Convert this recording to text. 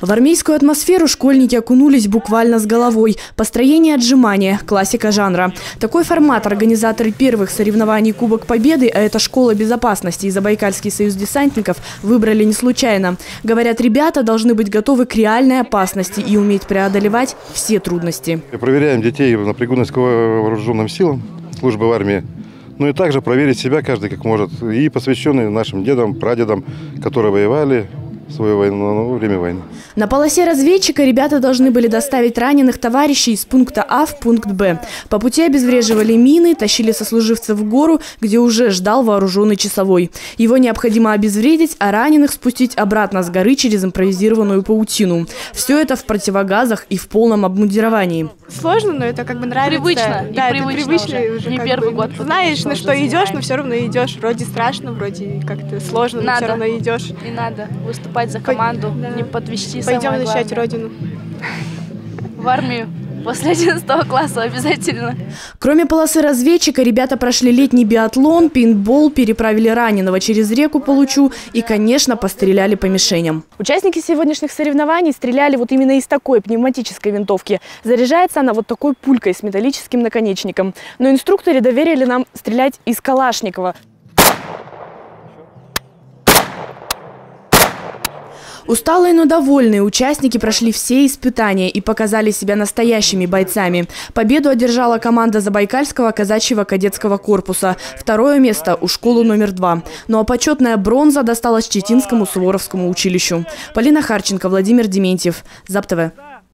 В армейскую атмосферу школьники окунулись буквально с головой. Построение отжимания – классика жанра. Такой формат организаторы первых соревнований Кубок Победы, а это школа безопасности и Забайкальский союз десантников, выбрали не случайно. Говорят, ребята должны быть готовы к реальной опасности и уметь преодолевать все трудности. Проверяем детей на пригодность к вооруженным силам, службы в армии. Ну и также проверить себя каждый как может. И посвященный нашим дедам, прадедам, которые воевали, свою войну, ну, время войны. На полосе разведчика ребята должны были доставить раненых товарищей из пункта А в пункт Б. По пути обезвреживали мины, тащили сослуживцев в гору, где уже ждал вооруженный часовой. Его необходимо обезвредить, а раненых спустить обратно с горы через импровизированную паутину. Все это в противогазах и в полном обмундировании. Сложно, но это как бы нравится. Привычно. Да, и привычно привычно уже. уже. Не как первый бы. год. Знаешь, на что идешь, но все равно идешь. Вроде страшно, вроде как-то сложно, но Надо. все равно идешь. И надо выступать за Пой- команду, да. не подвести Пойдем самое защищать главное. родину. В армию после 11 класса обязательно. Кроме полосы разведчика, ребята прошли летний биатлон, пейнтбол, переправили раненого через реку Получу и, конечно, постреляли по мишеням. Участники сегодняшних соревнований стреляли вот именно из такой пневматической винтовки. Заряжается она вот такой пулькой с металлическим наконечником. Но инструкторы доверили нам стрелять из Калашникова. Усталые, но довольные участники прошли все испытания и показали себя настоящими бойцами. Победу одержала команда Забайкальского казачьего кадетского корпуса. Второе место у школы номер два. Ну а почетная бронза досталась Читинскому Суворовскому училищу. Полина Харченко, Владимир Дементьев. ЗАП ТВ.